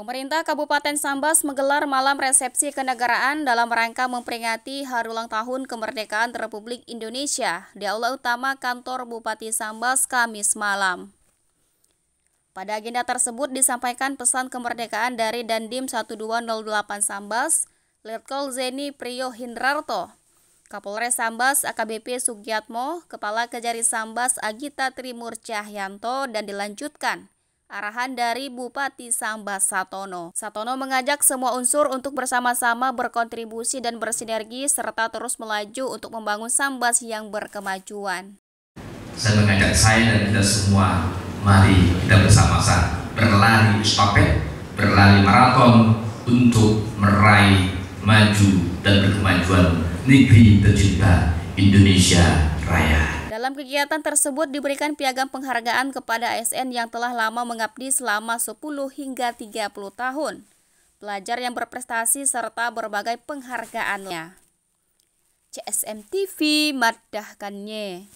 Pemerintah Kabupaten Sambas menggelar malam resepsi kenegaraan dalam rangka memperingati Hari Ulang Tahun Kemerdekaan Republik Indonesia di Aula Utama Kantor Bupati Sambas Kamis malam. Pada agenda tersebut disampaikan pesan kemerdekaan dari Dandim 1208 Sambas, Letkol Zeni Priyo Hindrarto, Kapolres Sambas AKBP Sugiatmo, Kepala Kejari Sambas Agita Trimur Cahyanto, dan dilanjutkan Arahan dari Bupati Sambas Satono. Satono mengajak semua unsur untuk bersama-sama berkontribusi dan bersinergi serta terus melaju untuk membangun Sambas yang berkemajuan. Saya mengajak saya dan kita semua, mari kita bersama-sama berlari estafet, berlari maraton untuk meraih maju dan berkemajuan negeri tercinta Indonesia Raya. Dalam kegiatan tersebut diberikan piagam penghargaan kepada ASN yang telah lama mengabdi selama 10 hingga 30 tahun, pelajar yang berprestasi serta berbagai penghargaannya. CSM TV madahkannya.